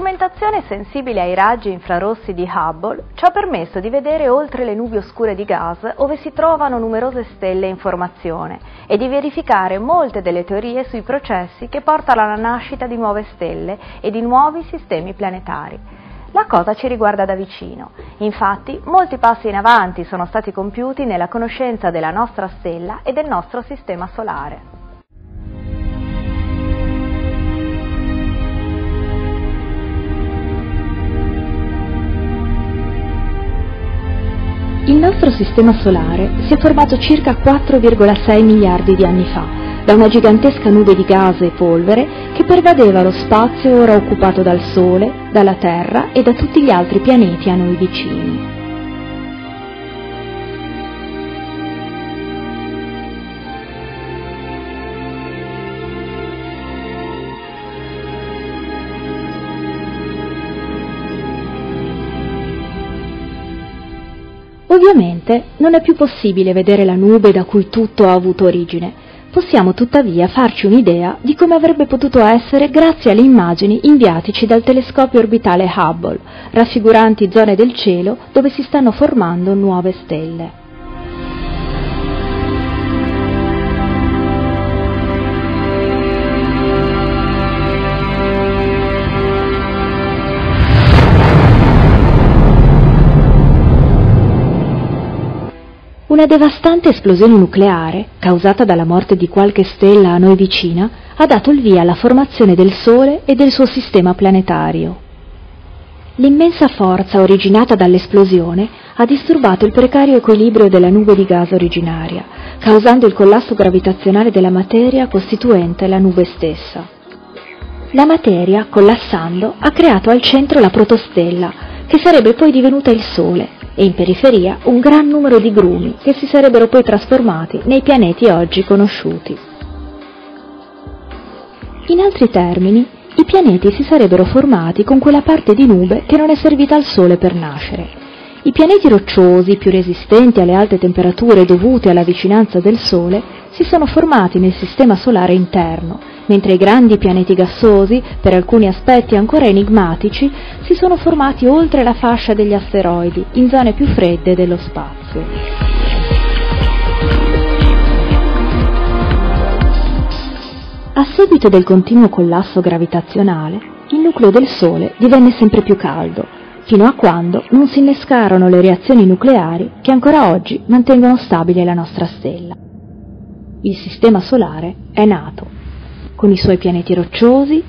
strumentazione sensibile ai raggi infrarossi di Hubble ci ha permesso di vedere oltre le nubi oscure di gas dove si trovano numerose stelle in formazione e di verificare molte delle teorie sui processi che portano alla nascita di nuove stelle e di nuovi sistemi planetari. La cosa ci riguarda da vicino, infatti molti passi in avanti sono stati compiuti nella conoscenza della nostra stella e del nostro sistema solare. Il nostro sistema solare si è formato circa 4,6 miliardi di anni fa, da una gigantesca nube di gas e polvere che pervadeva lo spazio ora occupato dal Sole, dalla Terra e da tutti gli altri pianeti a noi vicini. Ovviamente non è più possibile vedere la nube da cui tutto ha avuto origine. Possiamo tuttavia farci un'idea di come avrebbe potuto essere grazie alle immagini inviatici dal telescopio orbitale Hubble, raffiguranti zone del cielo dove si stanno formando nuove stelle. Una devastante esplosione nucleare, causata dalla morte di qualche stella a noi vicina, ha dato il via alla formazione del Sole e del suo sistema planetario. L'immensa forza originata dall'esplosione ha disturbato il precario equilibrio della nube di gas originaria, causando il collasso gravitazionale della materia costituente la nube stessa. La materia, collassando, ha creato al centro la protostella, che sarebbe poi divenuta il Sole, e in periferia un gran numero di grumi che si sarebbero poi trasformati nei pianeti oggi conosciuti. In altri termini, i pianeti si sarebbero formati con quella parte di nube che non è servita al Sole per nascere. I pianeti rocciosi, più resistenti alle alte temperature dovute alla vicinanza del Sole, si sono formati nel sistema solare interno, mentre i grandi pianeti gassosi, per alcuni aspetti ancora enigmatici, si sono formati oltre la fascia degli asteroidi, in zone più fredde dello spazio. A seguito del continuo collasso gravitazionale, il nucleo del Sole divenne sempre più caldo, fino a quando non si innescarono le reazioni nucleari che ancora oggi mantengono stabile la nostra stella. Il Sistema Solare è nato con i suoi pianeti rocciosi,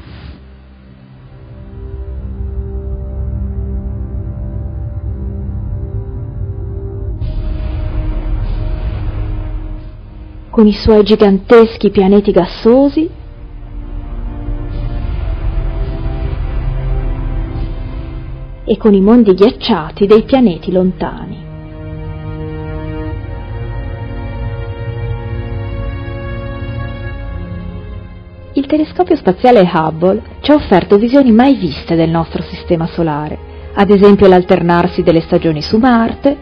con i suoi giganteschi pianeti gassosi e con i mondi ghiacciati dei pianeti lontani. Il telescopio spaziale Hubble ci ha offerto visioni mai viste del nostro sistema solare, ad esempio l'alternarsi delle stagioni su Marte,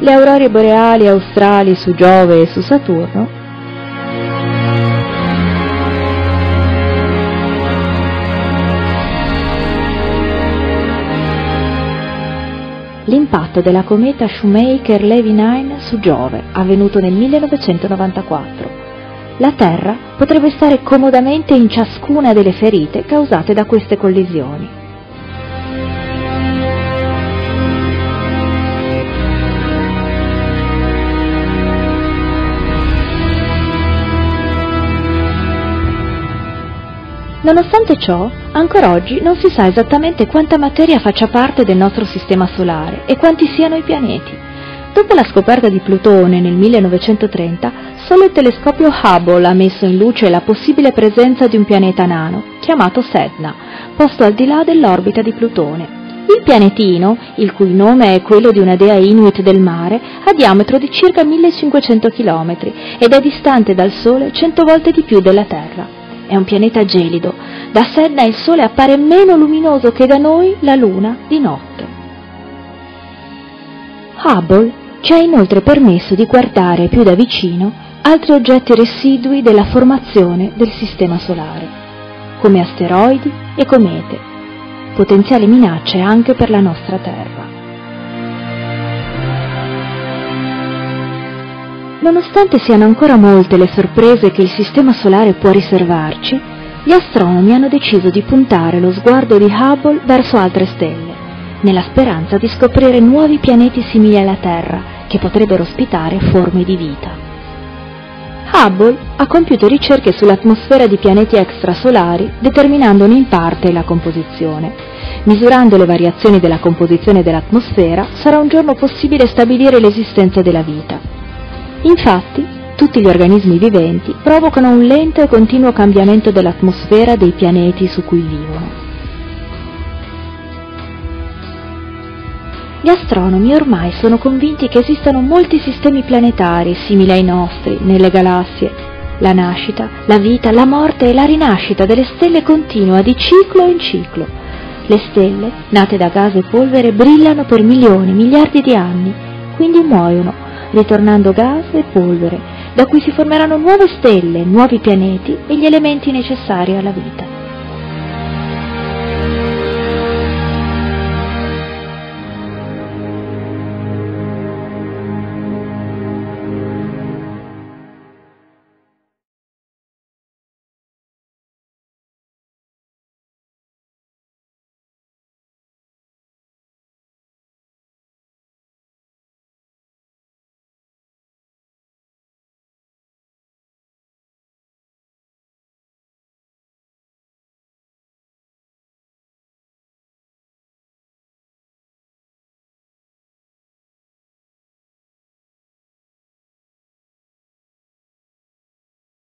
le aurore boreali australi su Giove e su Saturno l'impatto della cometa Shoemaker-Levy 9 su Giove, avvenuto nel 1994. La Terra potrebbe stare comodamente in ciascuna delle ferite causate da queste collisioni. Nonostante ciò, ancora oggi non si sa esattamente quanta materia faccia parte del nostro sistema solare e quanti siano i pianeti. Dopo la scoperta di Plutone nel 1930, solo il telescopio Hubble ha messo in luce la possibile presenza di un pianeta nano, chiamato Sedna, posto al di là dell'orbita di Plutone. Il pianetino, il cui nome è quello di una dea inuit del mare, ha diametro di circa 1500 km ed è distante dal Sole 100 volte di più della Terra. È un pianeta gelido. Da Sedna il Sole appare meno luminoso che da noi la Luna di notte. Hubble ci ha inoltre permesso di guardare più da vicino altri oggetti residui della formazione del Sistema Solare, come asteroidi e comete, potenziali minacce anche per la nostra Terra. Nonostante siano ancora molte le sorprese che il Sistema Solare può riservarci, gli astronomi hanno deciso di puntare lo sguardo di Hubble verso altre stelle, nella speranza di scoprire nuovi pianeti simili alla Terra che potrebbero ospitare forme di vita. Hubble ha compiuto ricerche sull'atmosfera di pianeti extrasolari determinandone in parte la composizione. Misurando le variazioni della composizione dell'atmosfera sarà un giorno possibile stabilire l'esistenza della vita Infatti, tutti gli organismi viventi provocano un lento e continuo cambiamento dell'atmosfera dei pianeti su cui vivono. Gli astronomi ormai sono convinti che esistano molti sistemi planetari simili ai nostri nelle galassie. La nascita, la vita, la morte e la rinascita delle stelle continua di ciclo in ciclo. Le stelle, nate da gas e polvere, brillano per milioni, miliardi di anni, quindi muoiono ritornando gas e polvere, da cui si formeranno nuove stelle, nuovi pianeti e gli elementi necessari alla vita.